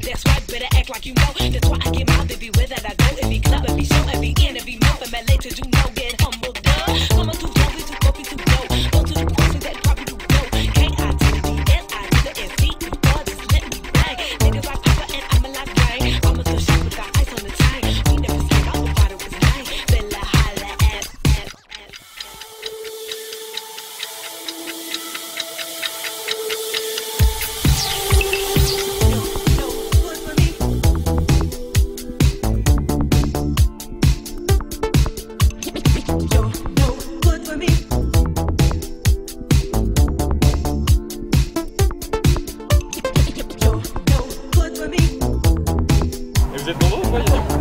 That's right, better act like you know. That's why I get my baby you where that I go. If you club, if you show, if you in, if you know, if I late to do no, good. dizer, não pode dizer.